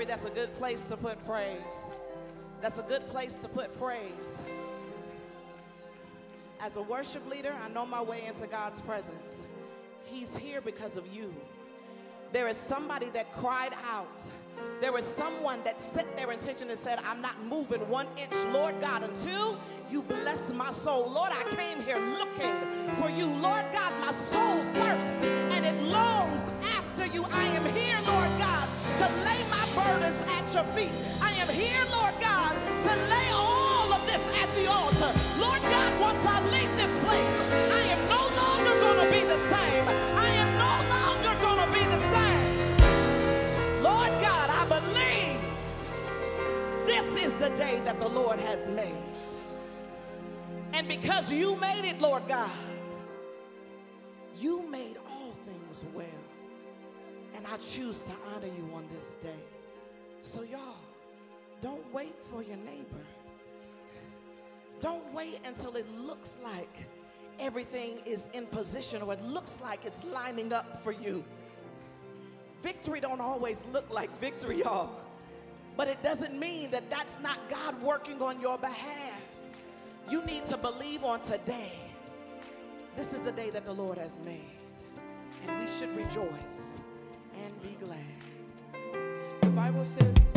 Calvary, that's a good place to put praise. That's a good place to put praise. As a worship leader, I know my way into God's presence. He's here because of you. There is somebody that cried out. There was someone that set their intention and said, I'm not moving one inch, Lord God, until you bless my soul. Lord, I came here looking for you. Lord God, my soul thirsts and it longs after you. I am here, Lord God, to lay burdens at your feet. I am here, Lord God, to lay all of this at the altar. Lord God, once I leave this place, I am no longer going to be the same. I am no longer going to be the same. Lord God, I believe this is the day that the Lord has made. And because you made it, Lord God, you made all things well. And I choose to honor you on this day. So, y'all, don't wait for your neighbor. Don't wait until it looks like everything is in position or it looks like it's lining up for you. Victory don't always look like victory, y'all. But it doesn't mean that that's not God working on your behalf. You need to believe on today. This is the day that the Lord has made. And we should rejoice and be glad. The Bible says.